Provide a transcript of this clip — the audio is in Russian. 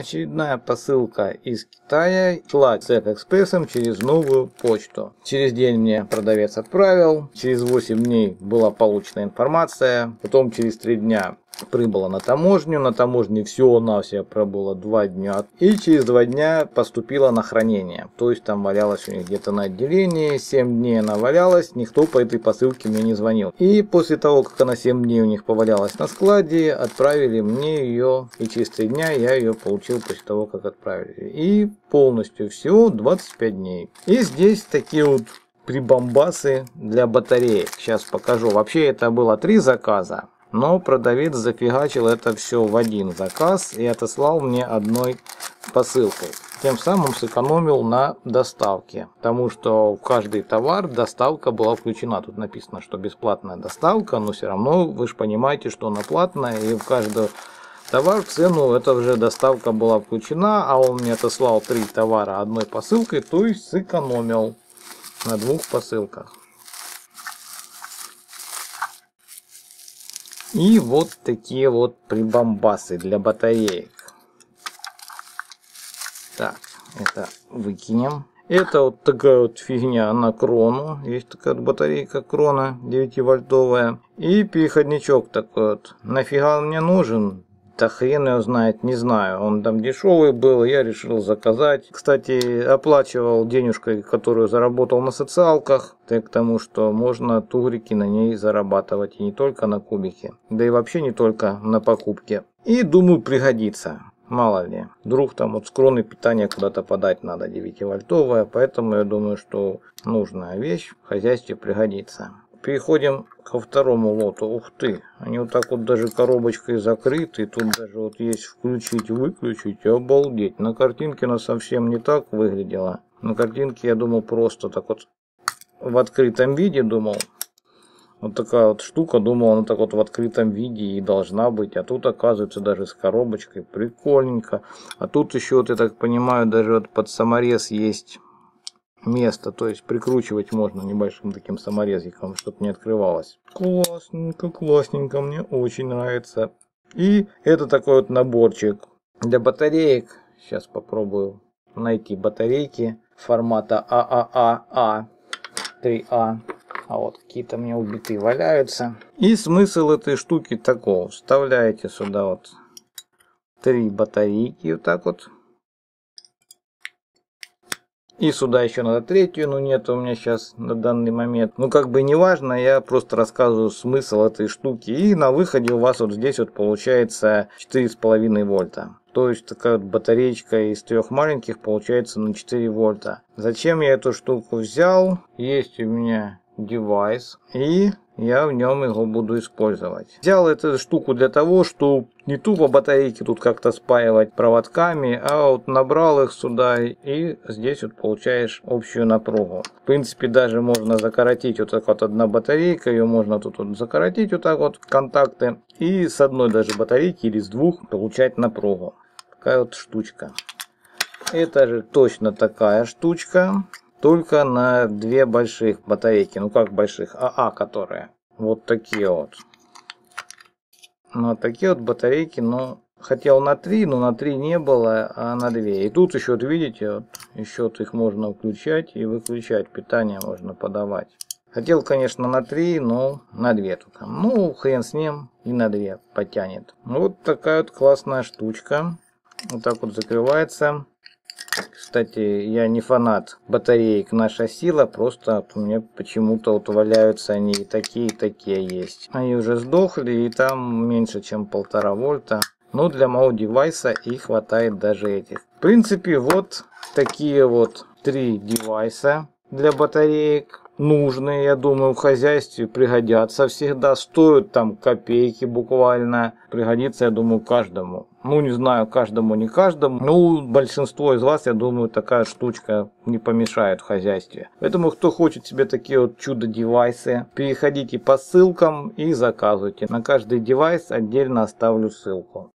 Очередная посылка из Китая. Шла с экспрессом через новую почту. Через день мне продавец отправил, через 8 дней была получена информация, потом через 3 дня прибыла на таможню, на таможне всего-навсего пробыла два дня, и через два дня поступила на хранение. То есть там валялась у них где-то на отделении, 7 дней она валялась, никто по этой посылке мне не звонил. И после того, как она 7 дней у них повалялась на складе, отправили мне ее, и через 3 дня я ее получил после того, как отправили. И полностью всего 25 дней. И здесь такие вот прибамбасы для батареек. Сейчас покажу. Вообще это было три заказа. Но продавец зафигачил это все в один заказ и отослал мне одной посылкой. Тем самым сэкономил на доставке, потому что в каждый товар доставка была включена. Тут написано, что бесплатная доставка, но все равно вы же понимаете, что она платная и в каждую товар в цену это уже доставка была включена, а он мне отослал три товара одной посылкой, то есть сэкономил на двух посылках. И вот такие вот прибамбасы для батареек. Так, это выкинем. Это вот такая вот фигня на крону. Есть такая вот батарейка крона 9 вольтовая. И переходничок такой вот. Нафига он мне нужен? Да хрен его знает, не знаю. Он там дешевый был, я решил заказать. Кстати, оплачивал денежкой, которую заработал на социалках. Так к тому, что можно тугрики на ней зарабатывать. И не только на кубике. Да и вообще не только на покупке. И думаю пригодится. Мало ли. Вдруг там вот с кроны питания куда-то подать надо 9-вольтовая. Поэтому я думаю, что нужная вещь в хозяйстве пригодится. Переходим ко второму лоту. Ух ты, они вот так вот даже коробочкой закрыты. Тут даже вот есть включить, выключить. Обалдеть. На картинке она совсем не так выглядела. На картинке я думал просто так вот в открытом виде думал. Вот такая вот штука, думал, она так вот в открытом виде и должна быть. А тут оказывается даже с коробочкой. Прикольненько. А тут еще, вот я так понимаю, даже вот под саморез есть место, то есть прикручивать можно небольшим таким саморезиком, чтобы не открывалось. Классненько, классненько, мне очень нравится. И это такой вот наборчик для батареек. Сейчас попробую найти батарейки формата АААА 3А. А вот какие-то мне убитые валяются. И смысл этой штуки такого. Вставляете сюда вот три батарейки вот так вот и сюда еще надо третью, но нет у меня сейчас на данный момент. Ну как бы не важно, я просто рассказываю смысл этой штуки. И на выходе у вас вот здесь вот получается 4,5 вольта. То есть такая вот батареечка из трех маленьких получается на 4 вольта. Зачем я эту штуку взял? Есть у меня девайс. И я в нем его буду использовать. Взял эту штуку для того, чтобы не тупо батарейки тут как-то спаивать проводками, а вот набрал их сюда и здесь вот получаешь общую напругу. В принципе даже можно закоротить вот так вот одна батарейка, ее можно тут вот закоротить вот так вот контакты и с одной даже батарейки или с двух получать напругу. Такая вот штучка. Это же точно такая штучка только на две больших батарейки. Ну как больших? АА которые. Вот такие вот. Ну, такие вот батарейки, ну, хотел на 3, но на 3 не было, а на 2. И тут еще, вот видите, вот, еще вот их можно включать и выключать. Питание можно подавать. Хотел, конечно, на 3, но на 2 только. Ну, хрен с ним, и на 2 потянет. Вот такая вот классная штучка. Вот так вот закрывается. Кстати, я не фанат батареек «Наша сила», просто у меня почему-то вот валяются они и такие, и такие есть. Они уже сдохли, и там меньше, чем полтора вольта. Но для моего девайса и хватает даже этих. В принципе, вот такие вот три девайса для батареек нужные, я думаю, в хозяйстве пригодятся всегда. Стоят там копейки буквально. Пригодится, я думаю, каждому. Ну, не знаю, каждому, не каждому. Ну, большинство из вас, я думаю, такая штучка не помешает в хозяйстве. Поэтому, кто хочет себе такие вот чудо-девайсы, переходите по ссылкам и заказывайте. На каждый девайс отдельно оставлю ссылку.